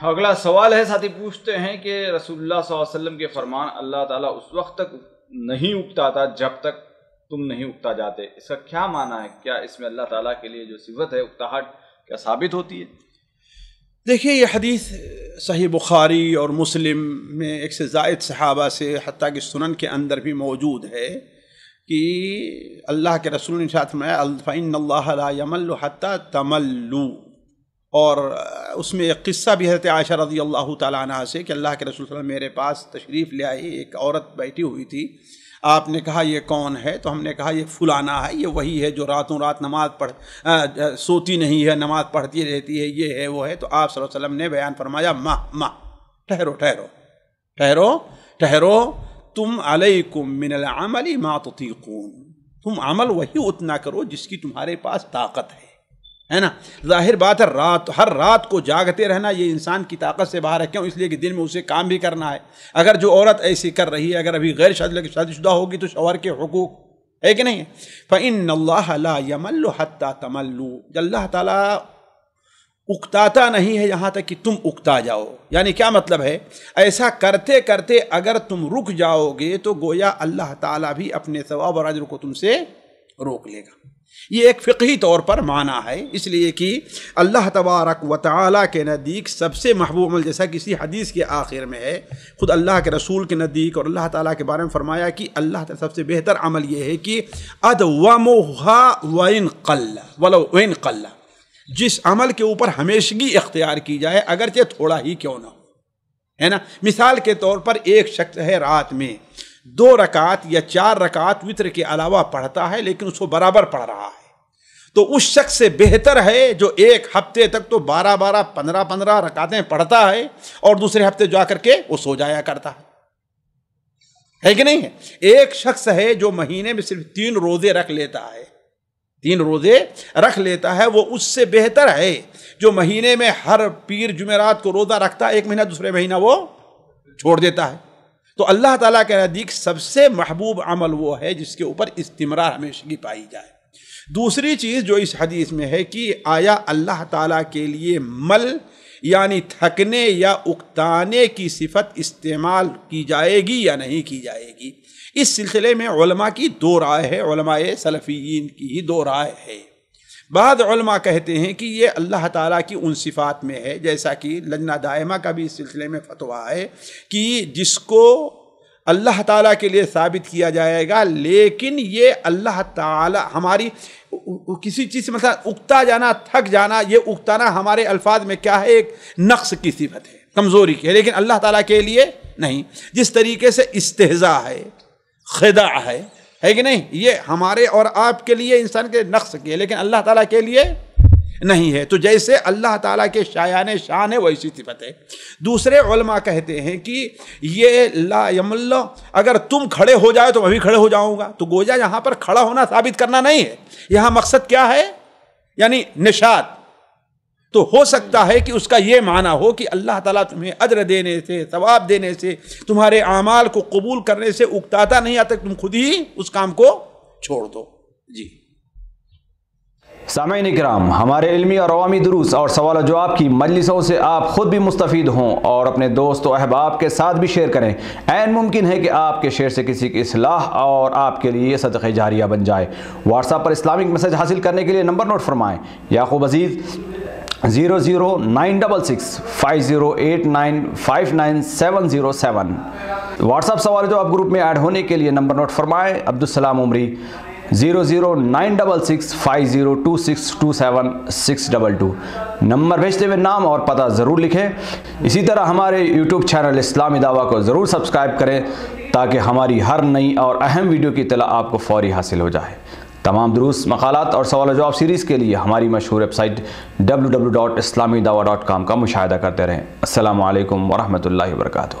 اگلا سوال ہے ساتھی، پوچھتے ہیں کہ رسول اللہ صلی اللہ علیہ وسلم کے فرمان اللہ تعالیٰ اس وقت تک نہیں اگتا تھا جب تک تم نہیں اگتا جاتے۔ اس کا کیا معنی ہے؟ کیا اس میں اللہ تعالیٰ کے لیے جو صفت ہے، اکتاہٹ کیا ثابت ہوتی ہے؟ دیکھیے، یہ حدیث صحیح بخاری اور مسلم میں ایک سے زائد صحابہ سے، حتیٰ کہ سنن کے اندر بھی موجود ہے کہ اللہ کے رسول نے ساتھ میں الفین اللہ لا یمل حتیٰ تملو اور اس میں ایک قصہ بھی حضرت عائشہ رضی اللہ تعالیٰ عنہ سے کہ اللہ کے رسول صلی اللہ علیہ وسلم میرے پاس تشریف لے آئی ایک عورت بیٹھی ہوئی تھی۔ آپ نے کہا، یہ کون ہے؟ تو ہم نے کہا، یہ فلانا ہے، یہ وہی ہے جو راتوں رات نماز پڑھ سوتی نہیں ہے، نماز پڑھتی رہتی ہے، یہ ہے، وہ ہے۔ تو آپ صلی اللہ علیہ وسلم نے بیان فرمایا، ماں ماں، ٹھہرو ٹھہرو ٹھہرو ٹھہرو، تم علیکم من العمل ما تطیقون۔ تم عمل وہی اتنا کرو جس کی تمہارے پاس طاقت ہے۔ ہے نا؟ ظاہر بات ہے، رات، ہر رات کو جاگتے رہنا، یہ انسان کی طاقت سے باہر ہے۔ کیوں؟ اس لیے کہ دن میں اسے کام بھی کرنا ہے۔ اگر جو عورت ایسی کر رہی ہے، اگر ابھی غیر شادی شادی شدہ ہوگی تو شوہر کے حقوق ہے کہ نہیں فعن اللہ یمل حتیٰ تملو اللہ تعالیٰ اکتاتا نہیں ہے یہاں تک کہ تم اکتا جاؤ۔ یعنی کیا مطلب ہے؟ ایسا کرتے کرتے اگر تم رک جاؤ گے تو گویا اللہ تعالیٰ بھی اپنے ثواب اور عجر کو تم سے روک لے گا۔ یہ ایک فقہی طور پر معنی ہے، اس لیے کہ اللہ تبارک و تعالیٰ کے نزدیک سب سے محبوب عمل جیسا کسی حدیث کے آخر میں ہے، خود اللہ کے رسول کے نزدیک اور اللہ تعالیٰ کے بارے میں فرمایا کہ اللہ تعالیٰ سب سے بہتر عمل یہ ہے کہ اد وین ولو وین قل۔ جس عمل کے اوپر ہمیشگی اختیار کی جائے، اگرچہ تھوڑا ہی کیوں نہ ہو۔ ہے نا؟ مثال کے طور پر ایک شخص ہے رات میں۔ دو رکعت یا چار رکعت وطر کے علاوہ پڑھتا ہے، لیکن اس کو برابر پڑھ رہا ہے۔ تو اس شخص سے بہتر ہے جو ایک ہفتے تک تو بارہ بارہ، پندرہ پندرہ رکعتیں پڑھتا ہے اور دوسرے ہفتے جا کر کے وہ سو جایا کرتا ہے۔ ہے کہ نہیں؟ ہے ایک شخص ہے جو مہینے میں صرف تین روزے رکھ لیتا ہے۔ تین روزے رکھ لیتا ہے، وہ اس سے بہتر ہے جو مہینے میں ہر پیر جمعرات کو روزہ رکھتا ہے، ایک مہینہ دوسرے مہینہ وہ چھوڑ دیتا ہے۔ تو اللہ تعالیٰ کے نزدیک سب سے محبوب عمل وہ ہے جس کے اوپر استمرار ہمیشگی پائی جائے۔ دوسری چیز جو اس حدیث میں ہے کہ آیا اللہ تعالیٰ کے لیے مل یعنی تھکنے یا اکتانے کی صفت استعمال کی جائے گی یا نہیں کی جائے گی۔ اس سلسلے میں علماء کی دو رائے ہے، علماء سلفیین کی ہی دو رائے ہے۔ بعض علماء کہتے ہیں کہ یہ اللہ تعالیٰ کی ان صفات میں ہے، جیسا کہ لجنہ دائمہ کا بھی اس سلسلے میں فتویٰ ہے کہ جس کو اللہ تعالیٰ کے لیے ثابت کیا جائے گا، لیکن یہ اللہ تعالیٰ ہماری کسی چیز سے مثلا اگتا جانا، تھک جانا، یہ اگتانا ہمارے الفاظ میں کیا ہے، ایک نقص کی صفت ہے، کمزوری کی ہے، لیکن اللہ تعالیٰ کے لیے نہیں۔ جس طریقے سے استحضاء ہے خدا ہے ہے کہ نہیں؟ یہ ہمارے اور آپ کے لیے انسان کے نقص کی ہے، لیکن اللہ تعالیٰ کے لیے نہیں ہے۔ تو جیسے اللہ تعالیٰ کے شایان شان ہے ویسی صفت ہے۔ دوسرے علماء کہتے ہیں کہ یہ لا یم اللہ اگر تم کھڑے ہو جائے تو میں بھی کھڑے ہو جاؤں گا۔ تو گوجا یہاں پر کھڑا ہونا ثابت کرنا نہیں ہے۔ یہاں مقصد کیا ہے؟ یعنی نشاد تو ہو سکتا ہے کہ اس کا یہ معنی ہو کہ اللہ تعالیٰ تمہیں عجر دینے سے، ثواب دینے سے، تمہارے اعمال کو قبول کرنے سے اکتاتا نہیں آتا تم خود ہی اس کام کو چھوڑ دو۔ جی۔ سامعین اکرام، ہمارے علمی اور عوامی دروس اور سوال و جواب کی مجلسوں سے آپ خود بھی مستفید ہوں اور اپنے دوست و احباب کے ساتھ بھی شیئر کریں۔ این ممکن ہے کہ آپ کے شیئر سے کسی کی اصلاح اور آپ کے لیے صدقہ جاریہ بن جائے۔ واٹس ایپ پر اسلامک میسج حاصل کرنے کے لیے نمبر نوٹ فرمائیں۔ Yaqoob Aziz zero zero nine double six five zero eight nine five nine seven zero seven WhatsApp سوال جو آپ گروپ میں ایڈ ہونے کے لیے نمبر نوٹ فرمائیں Abdussalam Umri, zero zero nine double six five zero two six two seven six double two. Number بھیجتے ہوئے نام اور پتہ ضرور لکھیں. اسی طرح ہمارے یوٹیوب چینل اسلامی دعویٰ کو ضرور سبسکرائب کریں تاکہ ہماری ہر نئی اور اہم ویڈیو کی اطلاع آپ کو فوری حاصل ہو جائے۔ تمام دروس، مقالات اور سوال و جواب سیریز کے لیے ہماری مشہور website W W dot اسلامی ڈاٹ کام کا مشاہدہ کرتے رہیں۔ السلام علیکم ورحمۃ اللہ وبرکاتہ۔